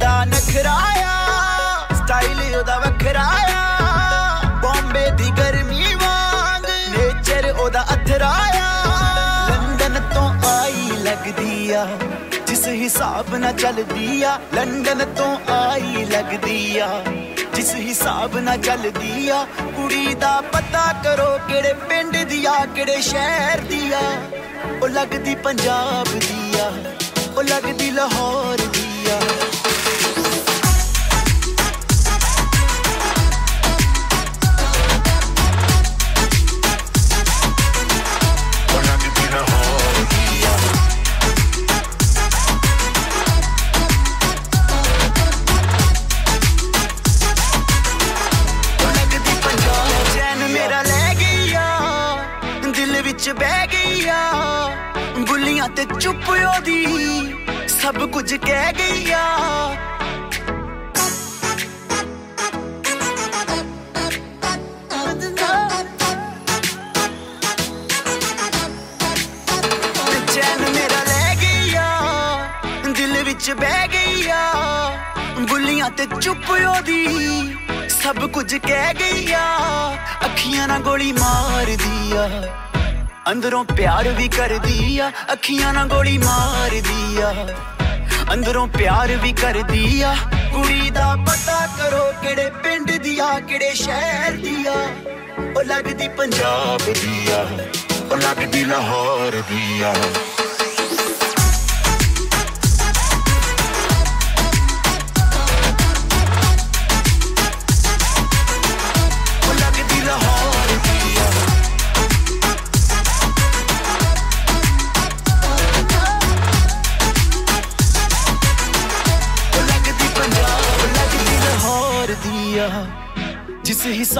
ਦਾ ਆ ਸਟਾਈਲ ਉਹਦਾ ਆ ਬੰਬੇ ਦੀ ਗਰਮੀ ਵਾਂਗ ਨੇਚਰ ਉਹਦਾ ਆ ਲੰਡਨ ਤੋਂ ਆਈ ਲੱਗਦੀ ਆ ਜਿਸ ਹਿਸਾਬ ਨਾਲ ਚੱਲਦੀ ਆ ਲੰਡਨ ਤੋਂ ਆਈ ਲੱਗਦੀ ਆ ਜਿਸ ਹਿਸਾਬ ਨਾਲ ਚੱਲਦੀ ਆ ਕੁੜੀ ਦਾ ਪਤਾ ਕਰੋ ਕਿਹੜੇ ਪਿੰਡ ਦੀ ਆ ਕਿਹੜੇ ਸ਼ਹਿਰ ਦੀ ਆ ਉਹ ਲੱਗਦੀ ਪੰਜਾਬ ਦੀ ਆ ਉਹ ਲੱਗਦੀ ਲਾਹੌਰ ਵਿੱਚ ਬਹਿ ਗਈ ਆ ਬੁੱਲੀਆਂ ਤੇ ਚੁੱਪ ਉਹਦੀ ਸਭ ਕੁਝ ਕਹਿ ਗਈ ਆ ਵਿੱਚ ਬਹਿ ਗਈ ਆ ਬੁੱਲੀਆਂ ਤੇ ਚੁੱਪ ਉਹਦੀ ਸਭ ਕੁਝ ਕਹਿ ਗਈ ਆ ਅੱਖੀਆਂ ਨਾਲ ਗੋਲੀ ਮਾਰਦੀ ਆ ਅੰਦਰੋਂ ਪਿਆਰ ਵੀ ਕਰਦੀ ਆ ਅੱਖੀਆਂ ਨਾਲ ਗੋਲੀ ਮਾਰਦੀ ਆ ਅੰਦਰੋਂ ਪਿਆਰ ਵੀ ਕਰਦੀ ਆ ਕੁੜੀ ਦਾ ਪਤਾ ਕਰੋ ਕਿਹੜੇ ਪਿੰਡ ਦੀ ਆ ਕਿਹੜੇ ਸ਼ਹਿਰ ਦੀ ਆ ਉਹ ਲੱਗਦੀ ਪੰਜਾਬ ਦੀ ਆ ਉਹ ਲੱਗਦੀ ਲਾਹੌਰ ਦੀ ਆ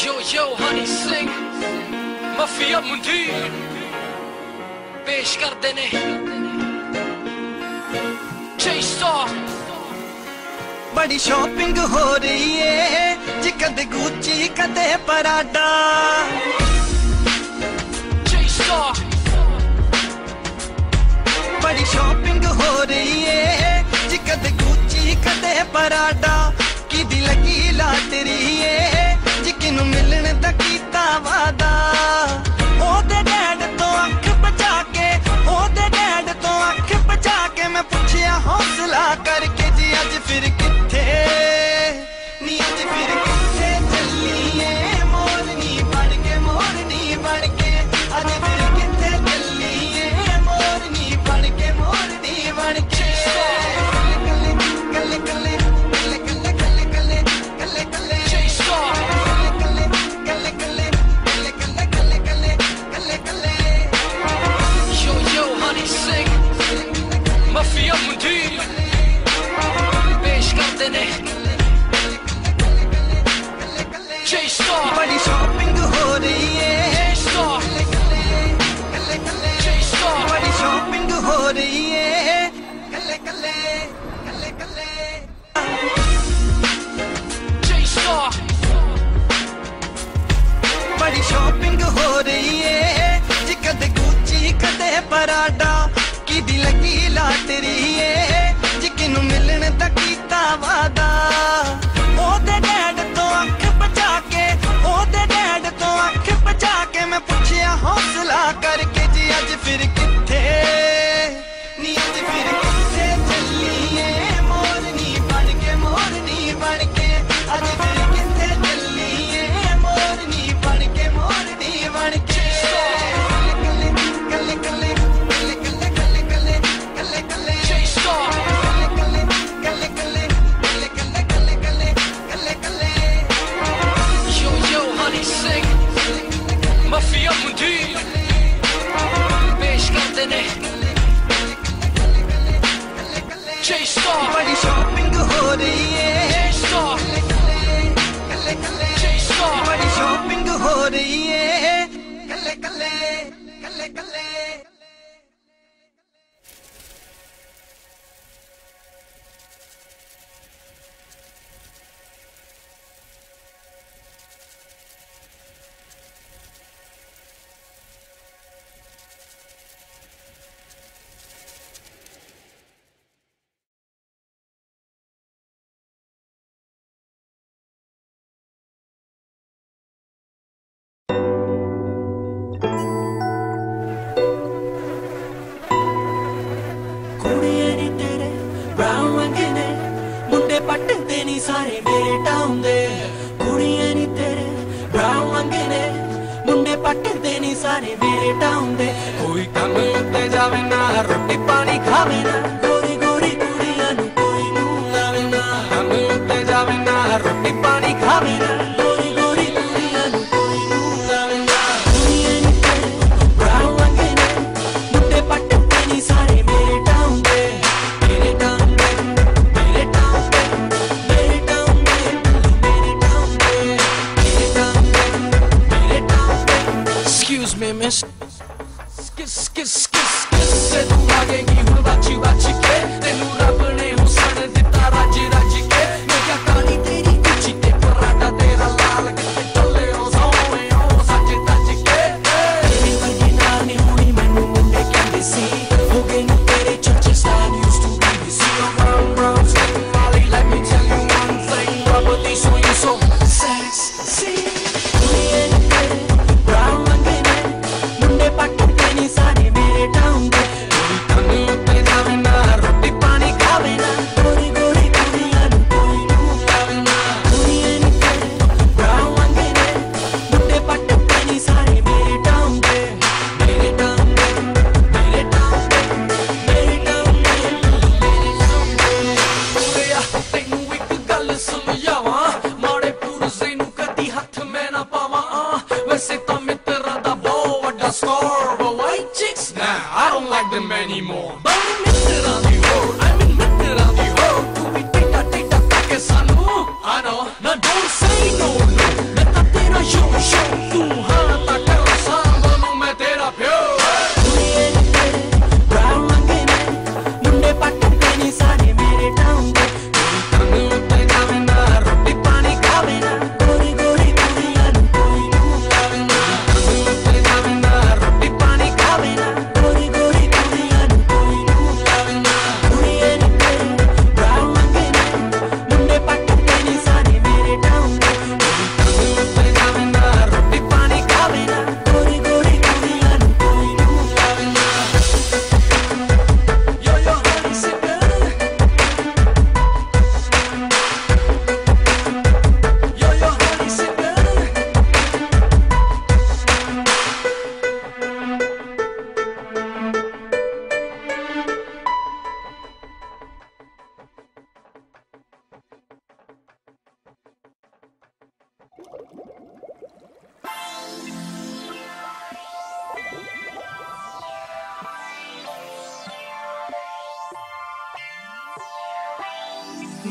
Yo yo ਹਨੀ ਸਿੰਘ ਮਫੀਆ ਮੁੰਡੀ ਪੇਸ਼ ਕਰਦੇ ਨੇ ਚੇਸਾ ਬੜੀ ਸ਼ਾਪਿੰਗ ਹੋ ਰਹੀ ਏ ਜੇ ਕਦੇ ਗੁੱਚੀ ਕਦੇ ਪਰਾਡਾ ਚੇਸਾ ਬੜੀ ਸ਼ਾਪਿੰਗ ਹੋ ਰਹੀ ਏ ਜੇ ਕਦੇ ਗੁੱਚੀ ਕਦੇ ਪਰਾਡਾ ਕਿਦੀ ਲਗੀ ਲਾ ਤੇਰੀ ਏ scientific ਪੱਟ ਨਹੀਂ ਸਾਰੇ ਮੇਰੇ ਟਾਉਂਦੇ ਕੁੜੀਆਂ ਨਹੀਂ ਤੇਰੇ ਬਰਾਉ ਨੇ ਮੁੰਡੇ ਪੱਟ ਨਹੀਂ ਸਾਰੇ ਮੇਰੇ ਟਾਉਂਦੇ ਕੋਈ ਕੰਮ ਉੱਤੇ ਜਾਵੇ ਨਾ ਰੋਟੀ ਪਾਣੀ ਖਾਵੇ ਨਾ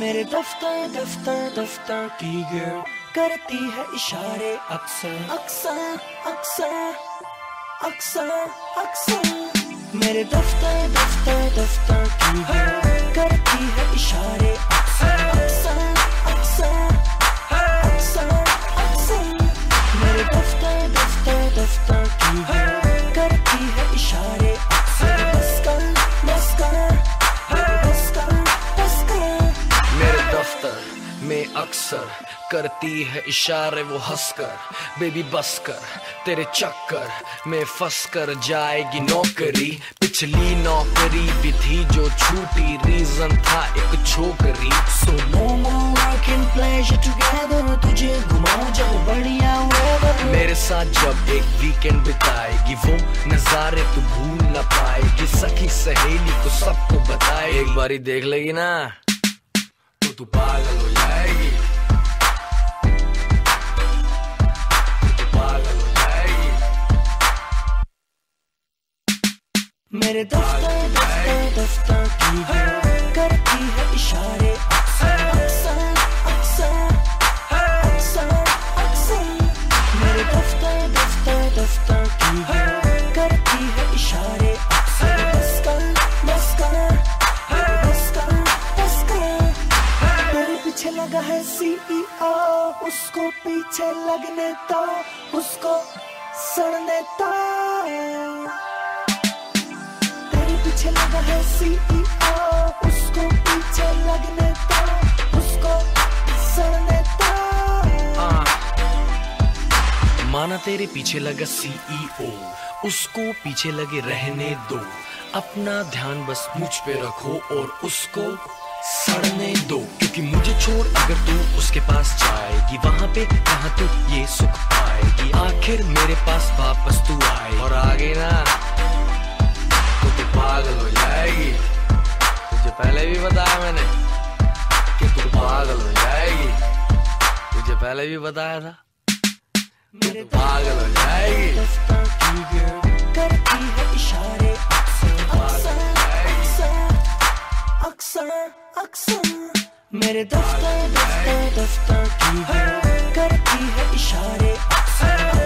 मेरे दफ्तर दफ्तर दफ्तर की गर्ल करती है इशारे अक्सर अक्सर अक्सर अक्सर अक्सर मेरे दफ्तर दफ्तर दफ्तर की गर्ल करती है इशारे अक्सर करती है इशारे वो हंस कर बेबी बस कर तेरे चक्कर में फंस कर जाएगी नौकरी पिछली नौकरी भी थी जो छूटी रीजन था एक छोकरी so no more I pleasure together तुझे घुमाऊं जाओ बढ़िया मेरे साथ जब एक वीकेंड बिताएगी वो नजारे तू तो भूल ना पाएगी सखी सहेली को तो सबको बताए एक बारी देख लेगी ना तो तू पागल हो मेरे दोस्तों दोस्तों दोस्तों की करती है इशारे मेरे पीछे लगा है e उसको पीछे लगने तो उसको सड़ने तो लगा है सीईओ e उसको पीछे लगने दो उसको सड़ने दो माना तेरे पीछे लगा सीईओ e उसको पीछे लगे रहने दो अपना ध्यान बस मुझ पे रखो और उसको सड़ने दो क्योंकि मुझे छोड़ अगर तू उसके पास जाएगी वहाँ पे कहा तू ये सुख पाएगी आखिर मेरे पास वापस तू आए और आगे ना पहले भी बताया था पागल तो हो जाएगी करती है इशारे अक्सर अक्सर मेरे दफ्तर दफ्तर दफ्तर की करती है इशारे अक्सर